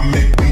I make me